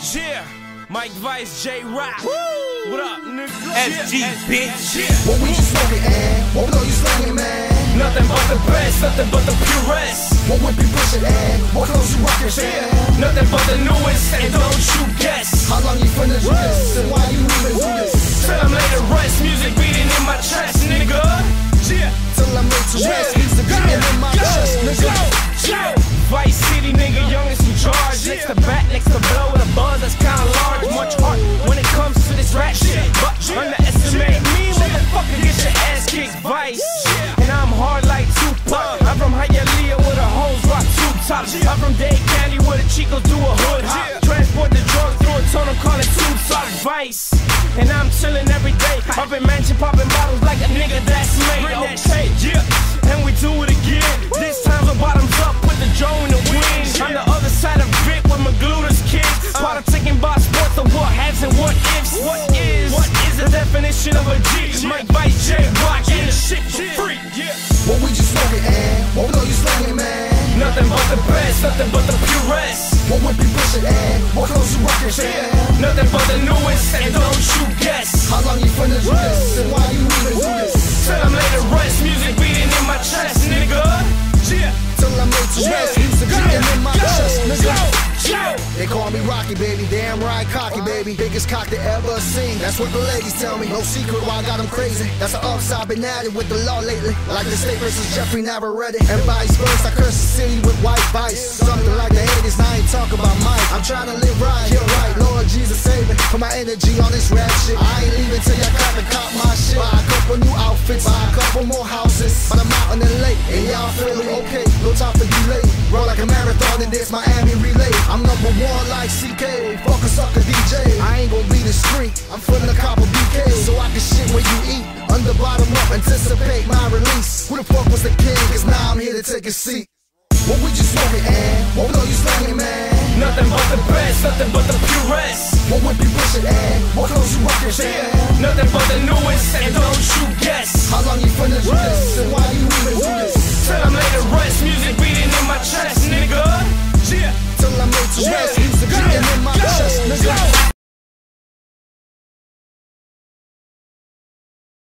Yeah, Mike Vice, J Rock. What up, nigga? SG, bitch. Yeah. What we just smoking, and what know you slanging, man? Nothing but the best, nothing but the purest. What whip be pushing, and what clothes you rocking, Yeah, man? nothing but the newest, and don't you guess. How long you finna do this, motherfucker, get your ass kicked. Vice. And I'm hard like Tupac. I'm from Hialeah with a hose rock two tops. I'm from Dade County where the Chicos do a hood hop. Transport the drugs through a tunnel, call it two sock Vice. And I'm chillin' every day. Up in mansion, popping bottles like a nigga that's made. Okay, yeah. And we do it again. Definition of a G? Mike Vice, J Rock, and the shit for free. Yeah. What we just smoking, and what know you slanging, man? Nothing but the best, nothing but the purest. What whip you pushing, and what clothes you rocking, Yeah. Nothing but the newest, and don't you guess. How long you finna do this, and why call me Rocky, baby. Damn right, cocky, baby. Biggest cock they ever seen. That's what the ladies tell me. No secret why I got them crazy. That's the upside, been at it with the law lately. Like the state versus Jeffrey Navarrete. And vice versa, I curse the city with white vice. Something like the 80s, now I ain't talk about Mike. I'm trying to live right, kill right. Lord Jesus, save me. Put my energy on this rap shit. I ain't leaving till y'all clap and cop my shit. Buy a couple new outfits, buy a couple more houses. But I'm out on the lake, and y'all feeling okay. No time for marathon in this Miami relay. I'm number one like CK. Fuck a sucker DJ. I ain't gon' be the street. I'm feeling a copper BK. So I can shit where you eat. Under bottom up, anticipate my release. Who the fuck was the king? Cause now I'm here to take a seat. What we just smoking, and what know you slanging, man? Nothing but the best, nothing but the purest. What would you pushing, and what clothes you rocking, Yeah. man? Nothing but the newest, and don't you guess.